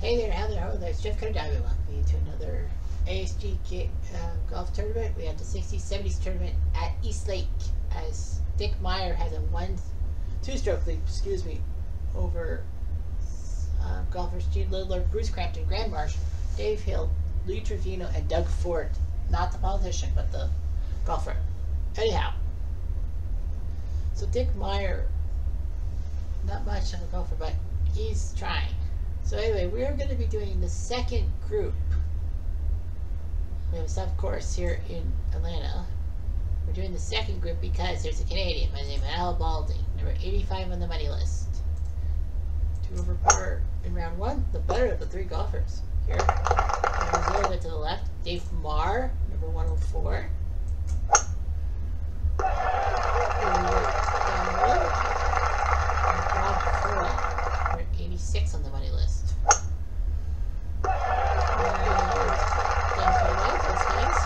Hey there, there, how there. It's Jeff Cardano. Welcome you to another ASG uh, golf tournament. We have the 60s, 70s tournament at East Lake as Dick Meyer has a one, two-stroke lead, excuse me, over uh, golfers Gene Littler, Bruce Crampton, Graham Marsh, Dave Hill, Lee Trevino, and Doug Ford. Not the politician, but the golfer. Anyhow, so Dick Meyer, not much of a golfer, but he's trying. So anyway, we are going to be doing the second group. We have a South course here in Atlanta. We're doing the second group because there's a Canadian by the name of Al Balding, number 85 on the money list. Two over par in round one, the better of the three golfers. Here, a little bit to the left, Dave Marr, number 104. And we look down the road, and Bob 86 on the money list. And down to the right, those guys.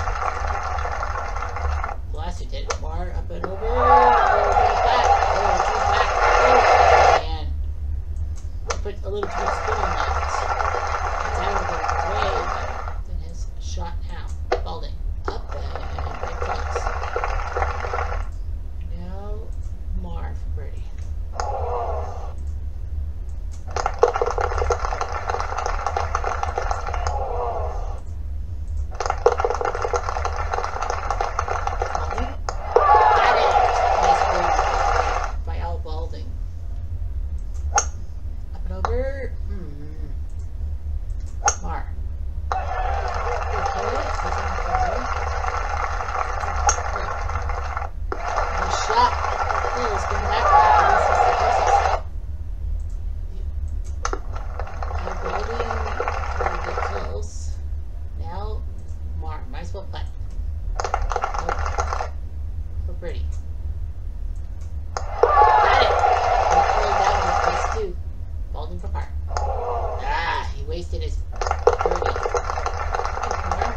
Blast you did. Bar up and over. Oh, get back. Oh, two back. Oh, man. I put a little too much spin on that. It's out of the way better than his shot now. Balding. Up and right close. Now, Marr for birdie. Balding. Got it! Nice birdie by Al Balding. Up and over. Mm. Marr. Okay, he's on the fairway. Nice shot. Oh, he's going back. At least he's the closest. Al Balding trying to get close. Now, Marr. Might as well putt. Nope. For birdie. Got it! He pulled down in place two. Balding for par. Ah, he wasted his birdie. Par.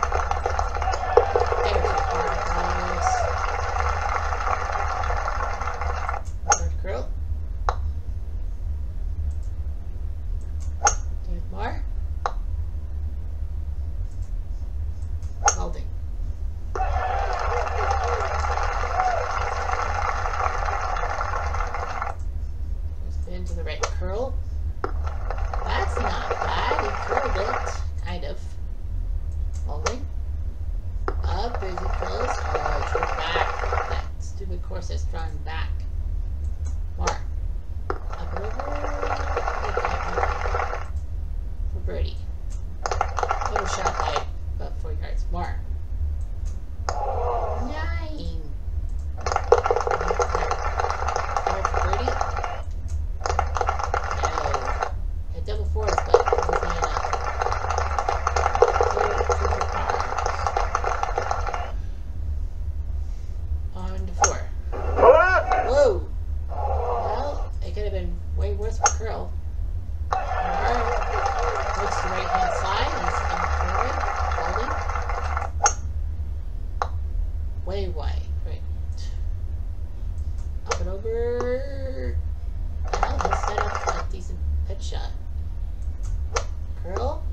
There's your par, guys. Third curl. David Marr. Balding. Spin to the right curl. That's not bad. He curled it. Kind of. Following. Up as he curls. Oh, it's right back. That has drawn back. Mark. Up and over. Okay. For birdie. Little shot by about four yards. Mark. Nine. Four for birdie. No. A double fours, but it was not enough. Four triple pars. On to four. Whoa! Well, it could have been worse for Curl. Marr looks to the right hand side and it's in the fairway. Holding. Way wide. Right. Up and over. Well, he'll set up a decent pitch shot. Curl.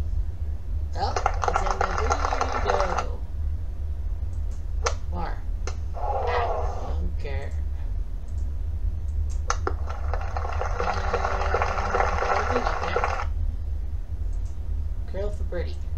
Well, it's in the green. Go. Marr. Ah, don't care. And holding up there. Curl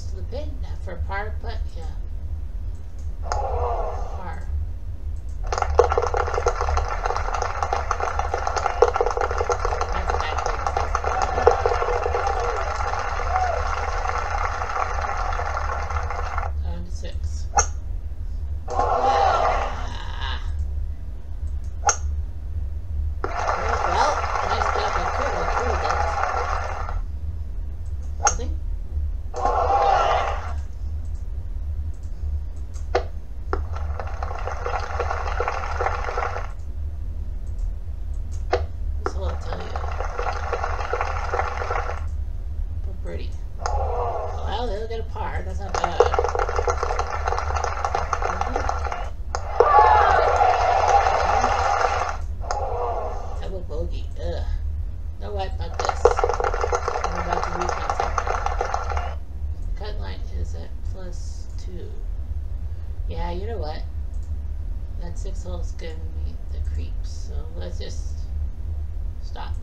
slip in for a par putt, yeah. That six hole is giving me the creeps. So let's just stop.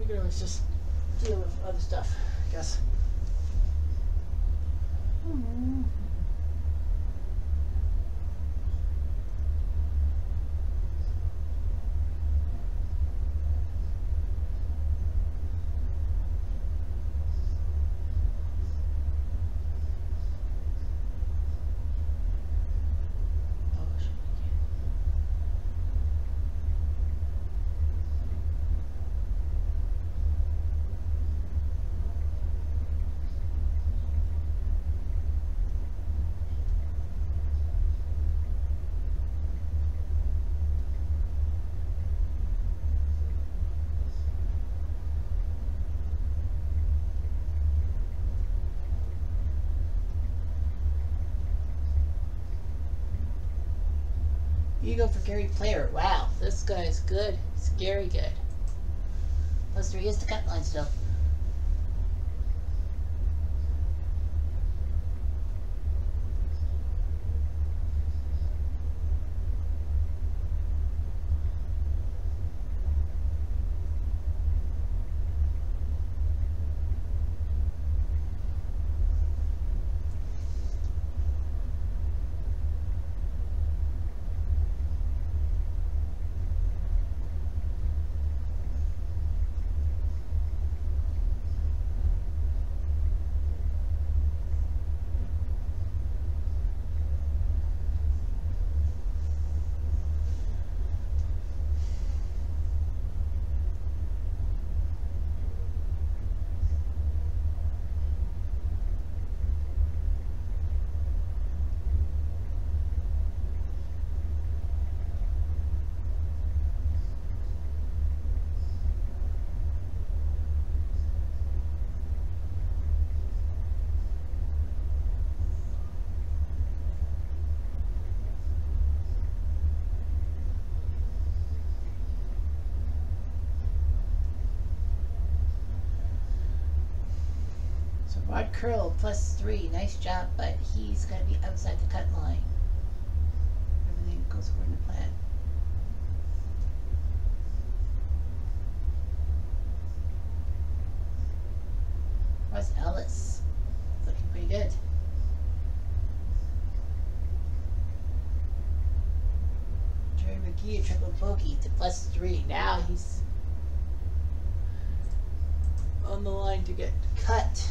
We can always just deal with other stuff, I guess. Oh, Go for Gary Player. Wow, this guy's good. Scary good. Plus three is the cut line still. Rod Curl plus three. Nice job, but he's got to be outside the cut line. Everything goes according to plan. Russ Ellis. Looking pretty good. Jerry McGee, a triple bogey to plus three. Now he's on the line to get cut.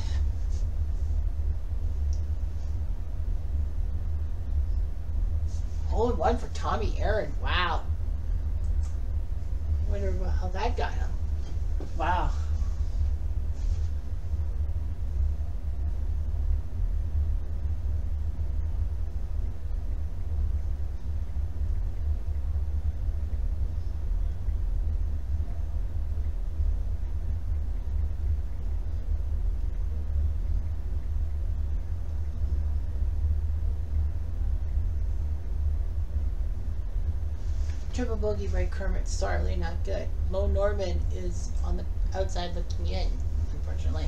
Hole one for Tommy Aaron. Wow. Wonder how that got him. Wow. Triple bogey by Kermit Zarley, not good. Moe Norman is on the outside looking in, unfortunately.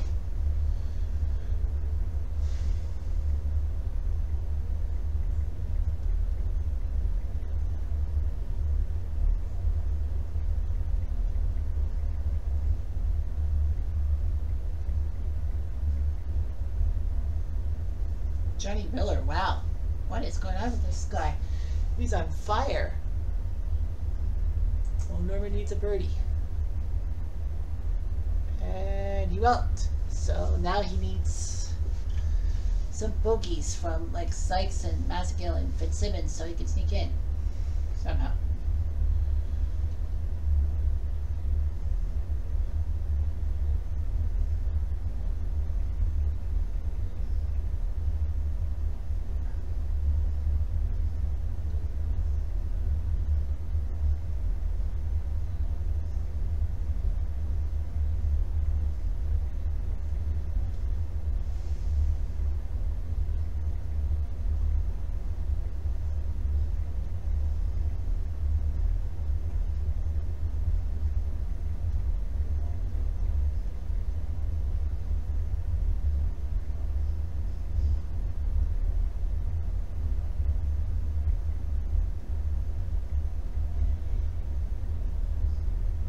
Johnny Miller, wow. What is going on with this guy? He's on fire. Well, Norman needs a birdie. And he won't. So now he needs some bogeys from like Sykes and Maskill and Fitzsimmons so he can sneak in somehow.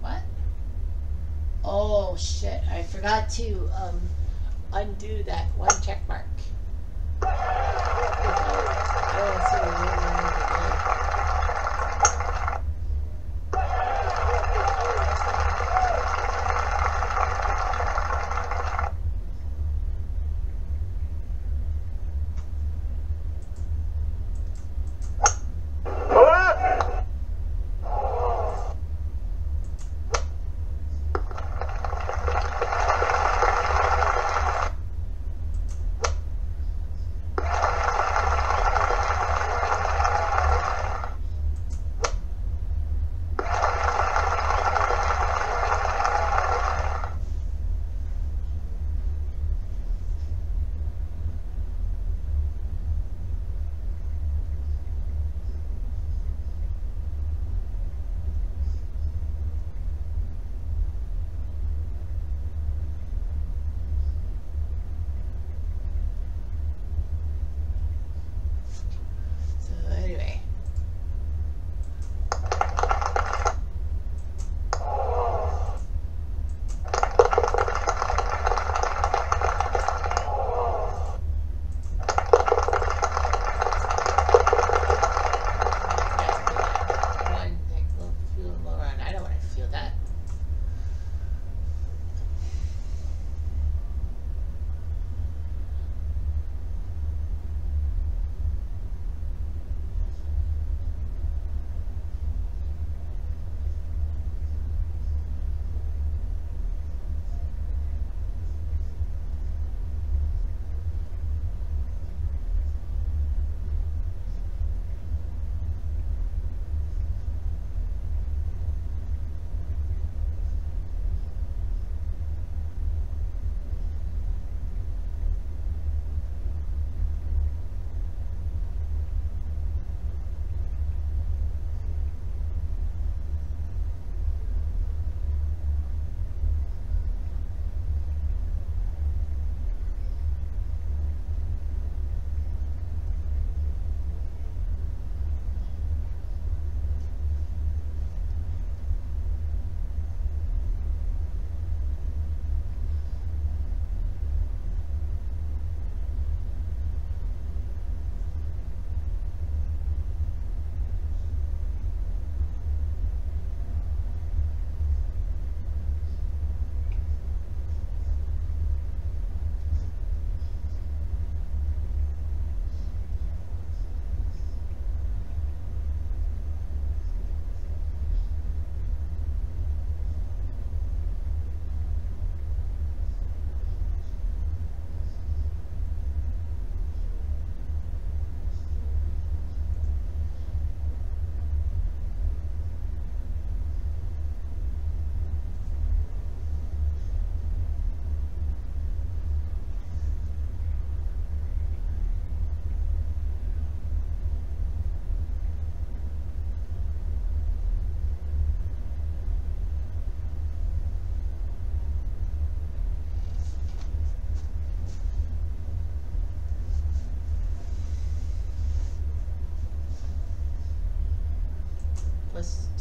What? Oh shit, I forgot to um, undo that one check mark.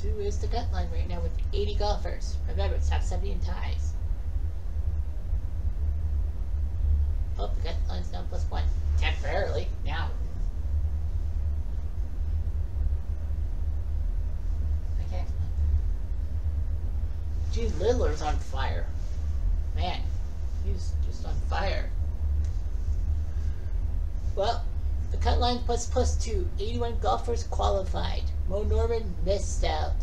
Two is the cut line right now with 80 golfers. Remember, it's top 70 in ties. Oh, the cut line's now plus one. Temporarily, now. Okay. Gene Littler's on fire. Man, he's just on fire. Well, the cut line plus plus two. 81 golfers qualified. Moe Norman missed out.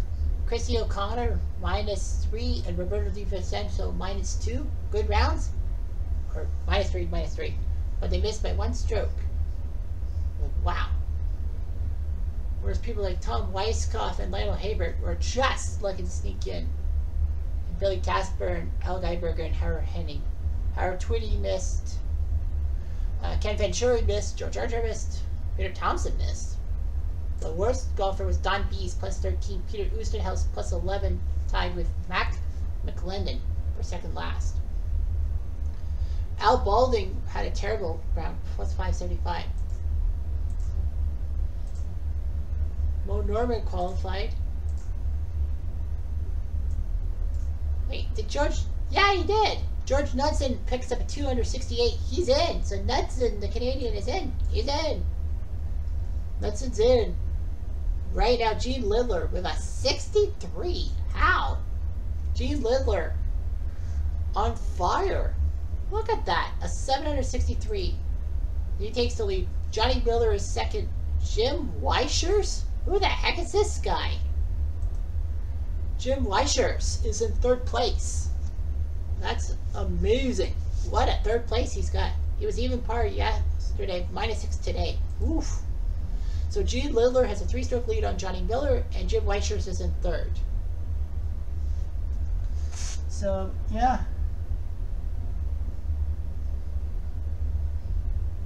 Christy O'Connor minus three and Roberto De Vicenzo minus two. Good rounds? Or minus three, minus three. But they missed by one stroke. Wow. Whereas people like Tom Weiskopf and Lionel Hebert were just looking to sneak in. And Billy Casper and Al Geiberger and Howard Henning. Howard Twitty missed. Uh, Ken Venturi missed. George Archer missed. Peter Thomson missed. The worst golfer was Don Bies plus 13. Peter Oosterhuis plus 11, tied with Mac McLendon for second last. Al Balding had a terrible round, plus 575. Moe Norman qualified. Wait, did George? Yeah, he did. George Knudsen picks up a 268. He's in. So Knudsen, the Canadian, is in. He's in. Knudsen's in. Right now, Gene Littler with a 63. How? Gene Littler on fire. Look at that. A 763. He takes the lead. Johnny Miller is second. Jim Wiechers? Who the heck is this guy? Jim Wiechers is in third place. That's amazing. What a third place he's got. He was even par yesterday, minus six today. Oof. So Gene Littler has a three-stroke lead on Johnny Miller, and Jim Wiechers is in third. So, yeah.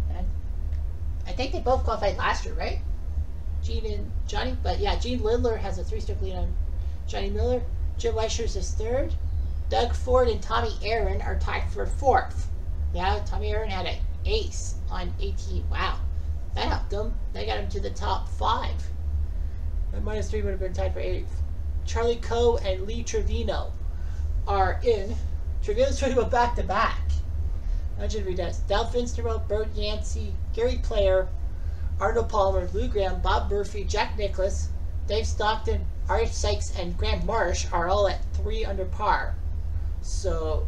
And I think they both qualified last year, right? Gene and Johnny. But yeah, Gene Littler has a three-stroke lead on Johnny Miller. Jim Wiechers is third. Doug Ford and Tommy Aaron are tied for fourth. Yeah, Tommy Aaron had an ace on 18. Wow. That helped them. They got him to the top five. And minus three would have been tied for eighth. Charlie Coe and Lee Trevino are in. Trevino's trying to go back to back. Imagine if he does. Dow Finsterwald, Bert Yancey, Gary Player, Arnold Palmer, Lou Graham, Bob Murphy, Jack Nicklaus, Dave Stockton, Art Sykes, and Graham Marsh are all at three under par. So,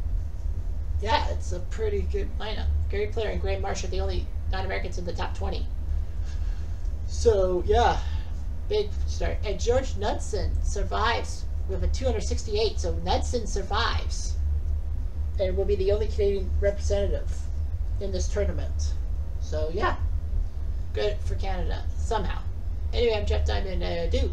yeah, it's a pretty good lineup. Gary Player and Graham Marsh are the only non-Americans in the top 20. So, yeah, big start. And George Knudsen survives with a 268. So Knudsen survives and will be the only Canadian representative in this tournament. So, yeah, good for Canada somehow. Anyway, I'm Jeff Diamond. Uh, do.